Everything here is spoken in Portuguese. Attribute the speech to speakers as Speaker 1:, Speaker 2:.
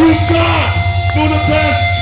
Speaker 1: fuck you got for the best